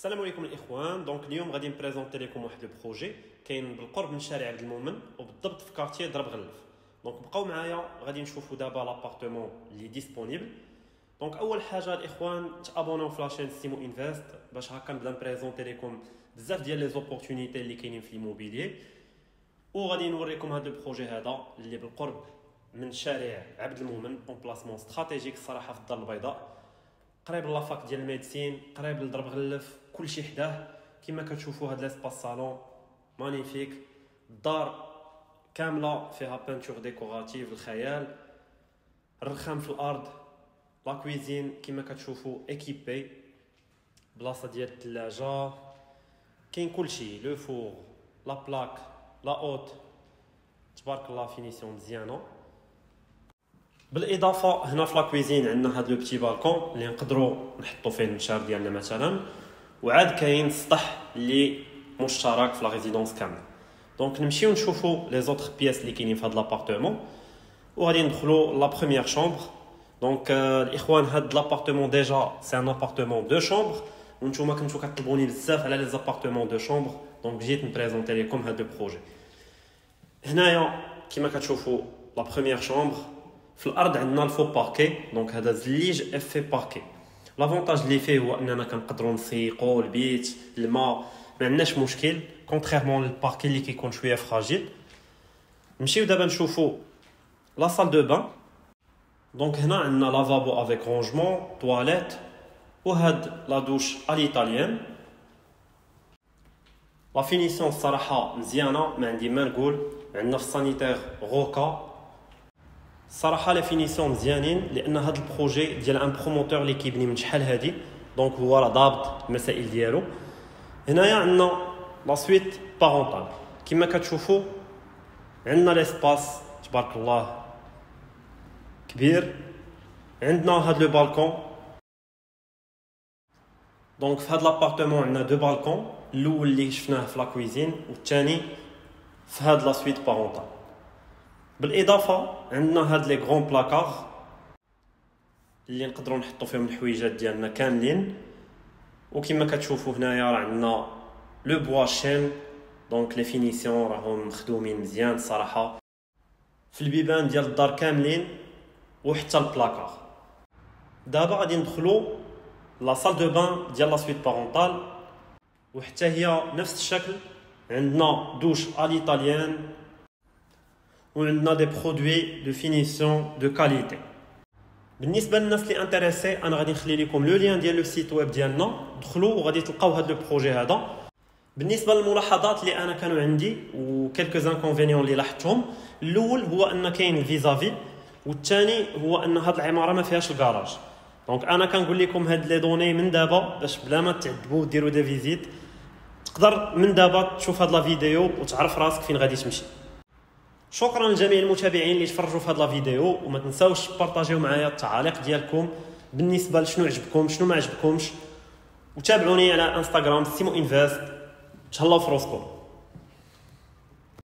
السلام عليكم الإخوان. donc اليوم غادي نبريزونتي لكم واحد ال projet كاين بالقرب من شارع عبد المؤمن وبالضبط في quartier درب غلف. donc بقاو معايا غادي نشوفوا دابا l'appartement اللي disponible donc أول حاجة الإخوان تابوناو في la chaîne Simo Invest باش هكا نبدا نبريزونتي لكم بزاف ديال les opportunités اللي كاينين في l'immobilier وغادي نوريكم هذا ال projet هذا اللي بالقرب من شارع عبد المؤمن un emplacement stratégique الصراحه في الدار البيضاء. قريب la fac ديال ال médecine قريب لدرب غلف كلشي حداه. كما كتشوفوا هاد l'espace salon magnifique. الدار كاملة فيها peinture décorative الخيال. الرخام في الأرض la cuisine كما كتشوفوا équipée بلاصة ديال الثلاجة. كاين كلشي le four la plaque la hotte تبارك الله finition مزيانة. بالإضافة هنا في la cuisine عندنا هذا le petit balcon اللي نقدروا نحطوا فيه النشار ديالنا مثلا وعاد كاين السطح اللي مشترك في la résidence كاملة. donc نمشيو نشوفوا les autres pièces اللي كاينين في هذا l'appartement وغادي ندخلوا la première chambre donc الإخوان هاد l'appartement déjà c'est un appartement deux chambres وانتوما كنتو كطلبوني بزاف على les appartements deux chambres donc جيت نبريزونتي لكم هاد ال projet هنايا كما كتشوفوا la première chambre في الأرض عندنا ال faux parquet. donc هذا زليج effet parquet. l'avantage اللي فيه هو أننا كنقدروا نسيقوا البيت بالماء. ما عندناش مشكل contrairement لل parquet اللي كيكون شوية fragile نمشيو دابا نشوفوا la salle de bain donc هنا عندنا lavabo avec rangement toilette وهاد la douche à l'italienne la finition الصراحه مزيانة ما عندي ما نقول. عندنا في ال sanitaire Roca صراحة les finitions مزيانين لأن هذا ال projet ديال un promoteur اللي كيبني من شحال هادي. donc هو راه ضابط المسائل ديالو. هنايا عندنا la suite parentale كما كتشوفوا عندنا l'espace تبارك الله كبير. عندنا هاد le balcon. donc في هاد l'appartement عندنا deux balcons. الأول اللي شفناه في la cuisine والثاني في هاد la suite parentale بالإضافة عندنا هاد les grands placards اللي نقدروا نحطوا فيهم الحويجات ديالنا كاملين. وكما كتشوفوا هنايا راه عندنا le bois chêne. donc les finitions راهم مخدومين مزيان الصراحه في البيبان ديال الدار كاملين وحتى البلاكار. دابا غادي ندخلو la salle de bain ديال la suite parentale وحتى هي نفس الشكل عندنا douche à l'italienne وعندنا des produits de finition de qualité بالنسبة للناس اللي intéressés أنا غادي نخلي لكم le lien ديال le site web ديالنا. دخلوا وغادي تلقاو هذا projet هذا. بالنسبة للملاحظات اللي أنا كانوا عندي و quelques inconvénients اللي لاحظتهم الأول هو أن كاين ال vis-à-vis والثاني هو أن هذه العمارة ما فيهاش الكراج. donc أنا كنقول لكم هاد les données من دابا باش بلا ما تعذبوا وديروا des visites تقدر من دابا تشوف هاد la vidéo وتعرف راسك فين غادي تمشي. شكرا لجميع المتابعين اللي تفرجوا في هذا الفيديو وما تنساوش تبارطاجيو معايا التعاليق ديالكم. بالنسبة لشنو عجبكم شنو ما عجبكمش وتابعوني على انستغرام Simo Invest تهلاو في روسكم